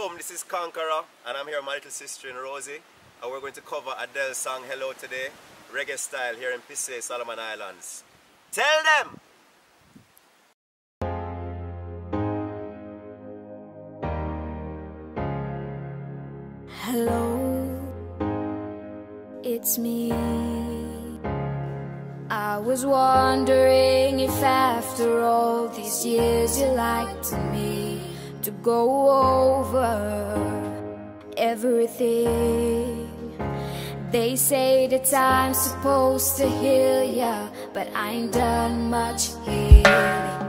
Boom, this is Conqueror, and I'm here with my little sister in Rosie, and we're going to cover Adele's song Hello today, reggae style here in Pisay, Solomon Islands. Tell them! Hello, it's me. I was wondering if after all these years you liked me to go over everything. They say that I'm supposed to heal ya, but I ain't done much healing.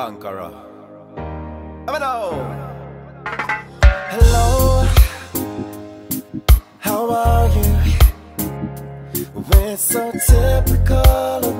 Conqueror. Come now! Hello, how are you? Well, it's so typical